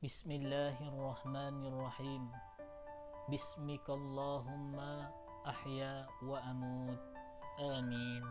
بسم الله الرحمن الرحيم بسمك اللهم أحيا وأموت آمين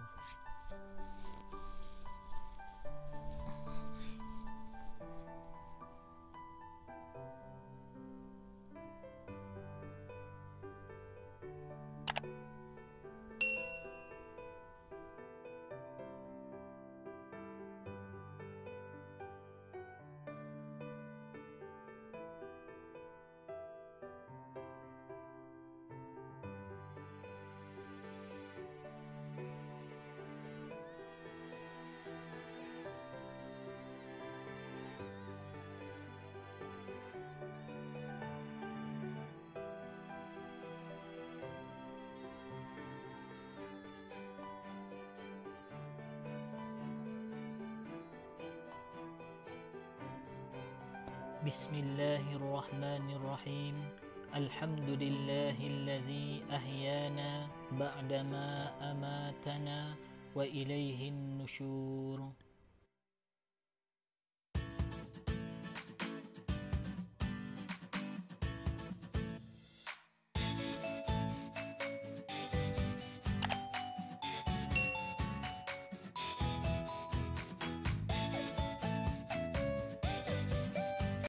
بسم الله الرحمن الرحيم الحمد لله الذي أحيانا بعدما أماتنا وإليه النشور